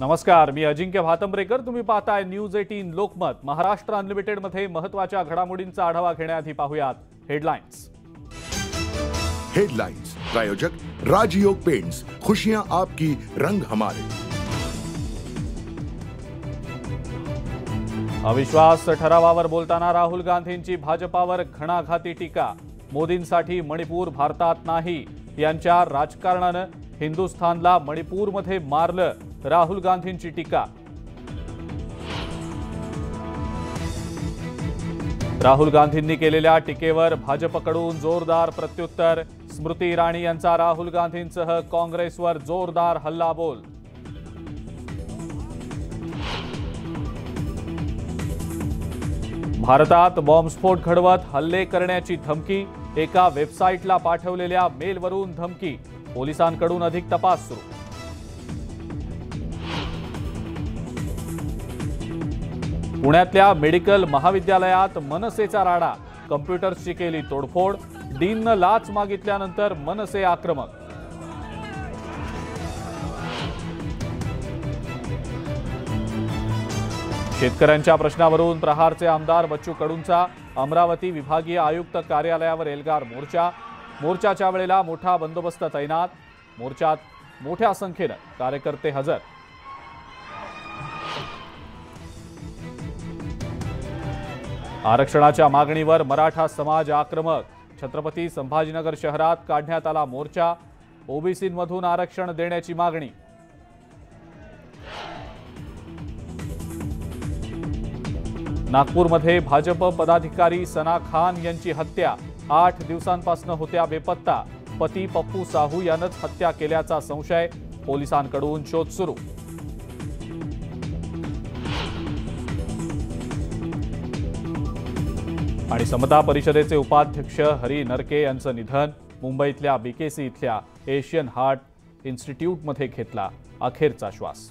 नमस्कार मी अजिंक्य भातंब्रेकर. तुम्ही पाहताय न्यूज एटीन लोकमत. महाराष्ट्र अनलिमिटेडमध्ये महत्त्वाच्या घडामोडींचा आढावा घेण्याआधी पाहूयात हेडलाईन्स हेडलाइंस प्रायोजक राजयोग पेंट्स. खुशियां आपकी रंग हमारे. अविश्वास ठरावावर बोलताना राहुल गांधींची भाजपावर घणाघाती टीका. मोदींसाठी मणिपूर भारतात नाही. यांच्या राजकारणानं हिंदुस्थानला मणिपूरमध्ये मारलं. राहुल गांधींची टीका. राहुल गांधींनी केलेल्या टीकेवर भाजपकडून जोरदार प्रत्युत्तर. स्मृती इराणी यांचा राहुल गांधींसह काँग्रेसवर जोरदार हल्लाबोल. भारतात बॉम्बस्फोट घडवत हल्ले करण्याची धमकी एका वेबसाईटला पाठवलेल्या मेलवरून धमकी. पोलिसांकडून अधिक तपास सुरू. पुण्यातल्या मेडिकल महाविद्यालयात मनसेचा राडा. कम्प्युटर्सची केली तोडफोड. डीननं लाच मागितल्यानंतर मनसे आक्रमक. शेतकऱ्यांच्या प्रश्नावरून प्रहारचे आमदार बच्चू कडूंचा. अमरावती विभागीय आयुक्त कार्यालयावर एल्गार मोर्चा. मोर्चाच्या वेळेला मोठा बंदोबस्त तैनात. मोर्चात मोठ्या संख्येनं कार्यकर्ते हजर. आरक्षणाच्या मागणीवर मराठा समाज आक्रमक. छत्रपती संभाजीनगर शहरात काढण्यात आला मोर्चा. ओबीसीमधून आरक्षण देण्याची मागणी. नागपूरमध्ये भाजप पदाधिकारी सना खान यांची हत्या. आठ दिवसांपासून होत्या बेपत्ता. पती पप्पू साहू यानंच हत्या केल्याचा संशय पोलिसांकडून शोध सुरू. आणि समता परिषदेचे उपाध्यक्ष हरी नरके यांचं निधन मुंबईतल्या बीकेसी इथल्या एशियन हार्ट इन्स्टिट्यूटमध्ये घेतला अखेरचा श्वास.